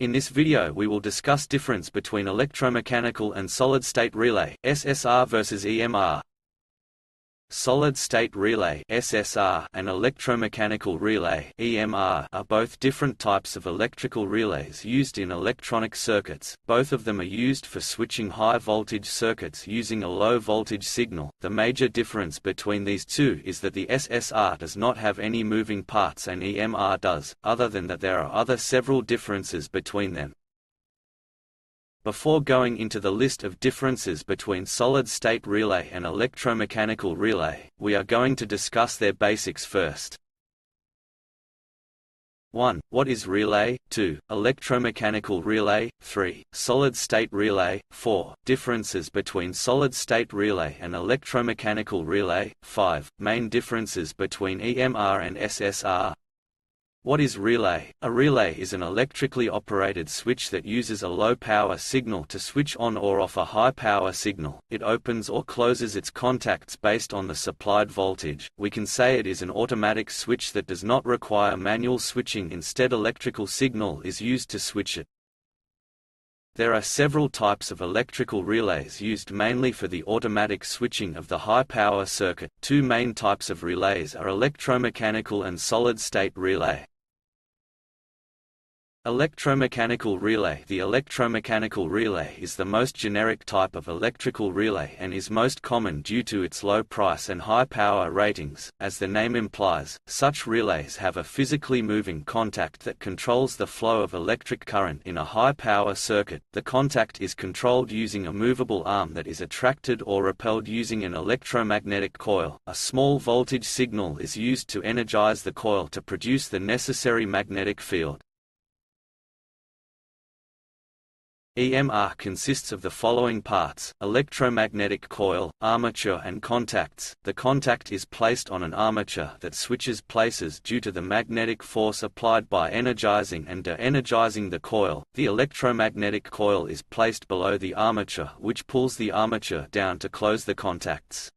In this video we will discuss difference between electromechanical and solid-state relay SSR versus EMR. Solid-state relay SSR and electromechanical relay EMR are both different types of electrical relays used in electronic circuits. Both of them are used for switching high-voltage circuits using a low-voltage signal. The major difference between these two is that the SSR does not have any moving parts and EMR does, other than that there are other several differences between them. Before going into the list of differences between solid-state relay and electromechanical relay, we are going to discuss their basics first. 1. What is relay? 2. Electromechanical relay 3. Solid-state relay 4. Differences between solid-state relay and electromechanical relay 5. Main differences between EMR and SSR what is relay? A relay is an electrically operated switch that uses a low-power signal to switch on or off a high-power signal. It opens or closes its contacts based on the supplied voltage. We can say it is an automatic switch that does not require manual switching instead electrical signal is used to switch it. There are several types of electrical relays used mainly for the automatic switching of the high-power circuit. Two main types of relays are electromechanical and solid-state relay. Electromechanical relay The electromechanical relay is the most generic type of electrical relay and is most common due to its low price and high power ratings. As the name implies, such relays have a physically moving contact that controls the flow of electric current in a high power circuit. The contact is controlled using a movable arm that is attracted or repelled using an electromagnetic coil. A small voltage signal is used to energize the coil to produce the necessary magnetic field. EMR consists of the following parts, electromagnetic coil, armature and contacts. The contact is placed on an armature that switches places due to the magnetic force applied by energizing and de-energizing the coil. The electromagnetic coil is placed below the armature which pulls the armature down to close the contacts.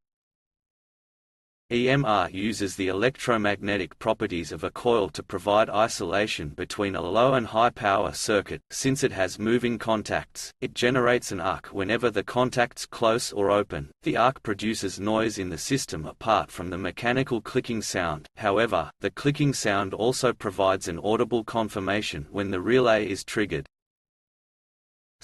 EMR uses the electromagnetic properties of a coil to provide isolation between a low and high power circuit. Since it has moving contacts, it generates an arc whenever the contacts close or open. The arc produces noise in the system apart from the mechanical clicking sound. However, the clicking sound also provides an audible confirmation when the relay is triggered.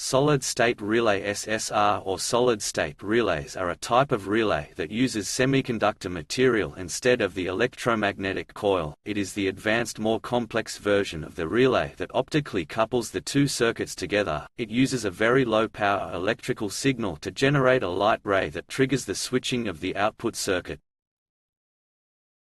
Solid-state relay SSR or solid-state relays are a type of relay that uses semiconductor material instead of the electromagnetic coil. It is the advanced more complex version of the relay that optically couples the two circuits together. It uses a very low power electrical signal to generate a light ray that triggers the switching of the output circuit.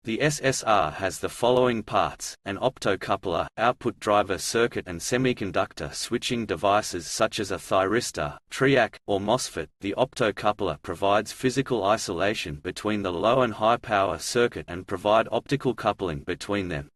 The SSR has the following parts, an optocoupler, output driver circuit and semiconductor switching devices such as a thyristor, TRIAC, or MOSFET. The optocoupler provides physical isolation between the low and high power circuit and provide optical coupling between them.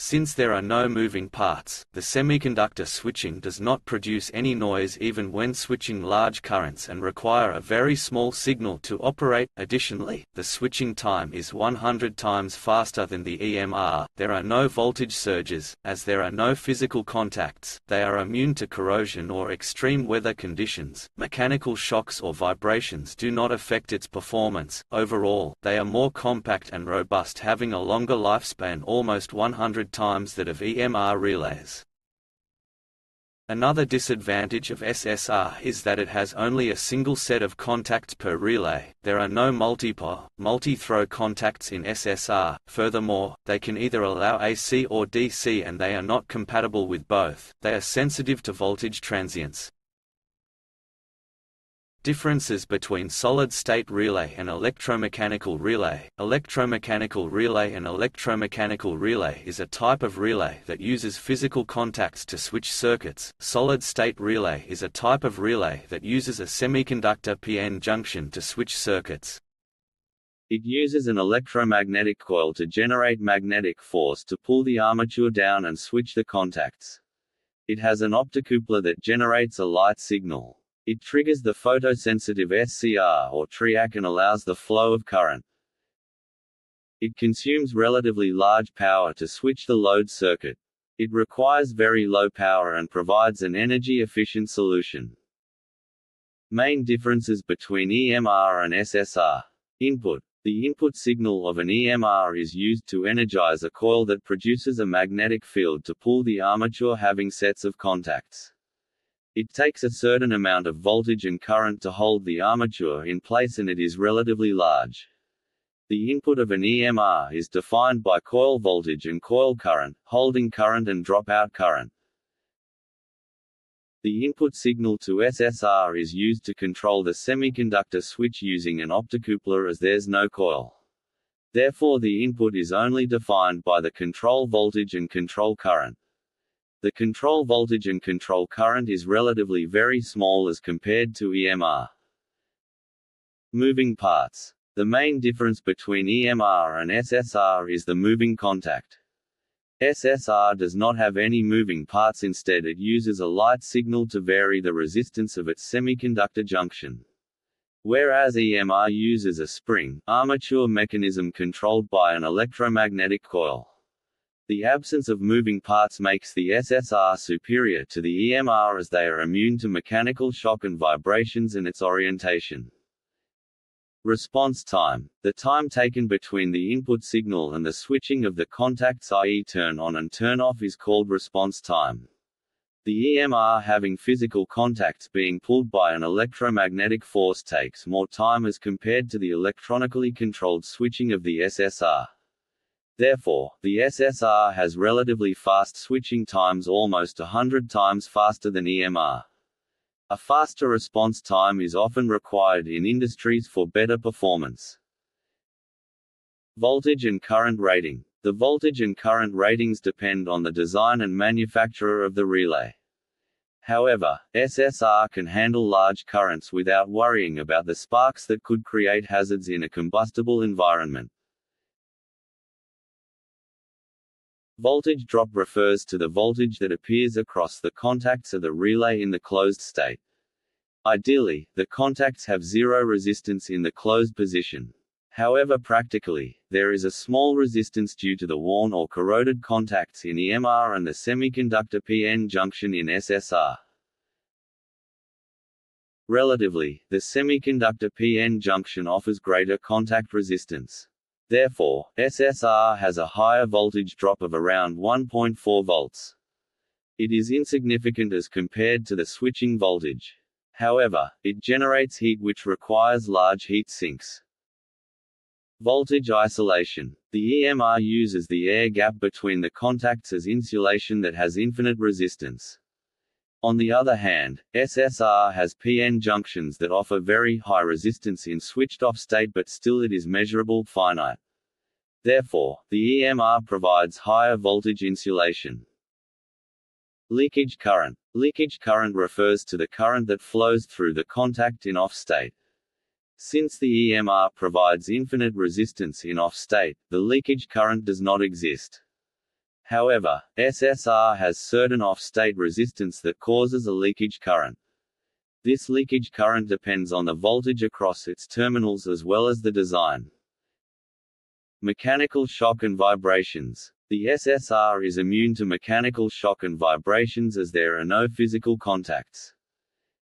Since there are no moving parts, the semiconductor switching does not produce any noise even when switching large currents and require a very small signal to operate. Additionally, the switching time is 100 times faster than the EMR. There are no voltage surges, as there are no physical contacts. They are immune to corrosion or extreme weather conditions. Mechanical shocks or vibrations do not affect its performance. Overall, they are more compact and robust having a longer lifespan almost 100 times that of EMR relays. Another disadvantage of SSR is that it has only a single set of contacts per relay. There are no multi-pole, multi-throw contacts in SSR. Furthermore, they can either allow AC or DC and they are not compatible with both. They are sensitive to voltage transients. Differences between solid-state relay and electromechanical relay Electromechanical relay and electromechanical relay is a type of relay that uses physical contacts to switch circuits. Solid-state relay is a type of relay that uses a semiconductor PN junction to switch circuits. It uses an electromagnetic coil to generate magnetic force to pull the armature down and switch the contacts. It has an optocoupler that generates a light signal. It triggers the photosensitive SCR or TRIAC and allows the flow of current. It consumes relatively large power to switch the load circuit. It requires very low power and provides an energy-efficient solution. Main differences between EMR and SSR. Input. The input signal of an EMR is used to energize a coil that produces a magnetic field to pull the armature having sets of contacts. It takes a certain amount of voltage and current to hold the armature in place and it is relatively large. The input of an EMR is defined by coil voltage and coil current, holding current and dropout current. The input signal to SSR is used to control the semiconductor switch using an optocoupler as there's no coil. Therefore the input is only defined by the control voltage and control current. The control voltage and control current is relatively very small as compared to EMR. Moving parts. The main difference between EMR and SSR is the moving contact. SSR does not have any moving parts instead it uses a light signal to vary the resistance of its semiconductor junction. Whereas EMR uses a spring, armature mechanism controlled by an electromagnetic coil. The absence of moving parts makes the SSR superior to the EMR as they are immune to mechanical shock and vibrations in its orientation. Response time, the time taken between the input signal and the switching of the contacts i.e. turn on and turn off is called response time. The EMR having physical contacts being pulled by an electromagnetic force takes more time as compared to the electronically controlled switching of the SSR. Therefore, the SSR has relatively fast switching times almost 100 times faster than EMR. A faster response time is often required in industries for better performance. Voltage and current rating. The voltage and current ratings depend on the design and manufacturer of the relay. However, SSR can handle large currents without worrying about the sparks that could create hazards in a combustible environment. Voltage drop refers to the voltage that appears across the contacts of the relay in the closed state. Ideally, the contacts have zero resistance in the closed position. However practically, there is a small resistance due to the worn or corroded contacts in EMR and the semiconductor PN junction in SSR. Relatively, the semiconductor PN junction offers greater contact resistance. Therefore, SSR has a higher voltage drop of around 1.4 volts. It is insignificant as compared to the switching voltage. However, it generates heat which requires large heat sinks. Voltage isolation. The EMR uses the air gap between the contacts as insulation that has infinite resistance. On the other hand, SSR has PN junctions that offer very high resistance in switched-off state but still it is measurable finite. Therefore, the EMR provides higher voltage insulation. Leakage current. Leakage current refers to the current that flows through the contact in off state. Since the EMR provides infinite resistance in off state, the leakage current does not exist. However, SSR has certain off-state resistance that causes a leakage current. This leakage current depends on the voltage across its terminals as well as the design. Mechanical shock and vibrations. The SSR is immune to mechanical shock and vibrations as there are no physical contacts.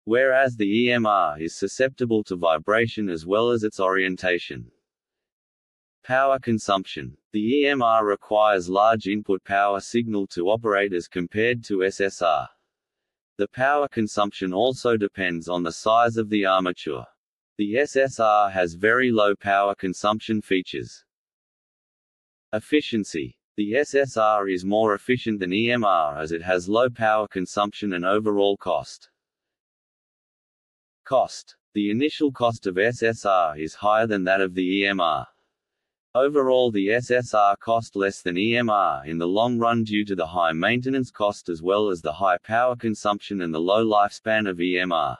Whereas the EMR is susceptible to vibration as well as its orientation. Power consumption. The EMR requires large input power signal to operate as compared to SSR. The power consumption also depends on the size of the armature. The SSR has very low power consumption features. Efficiency. The SSR is more efficient than EMR as it has low power consumption and overall cost. Cost. The initial cost of SSR is higher than that of the EMR. Overall the SSR cost less than EMR in the long run due to the high maintenance cost as well as the high power consumption and the low lifespan of EMR.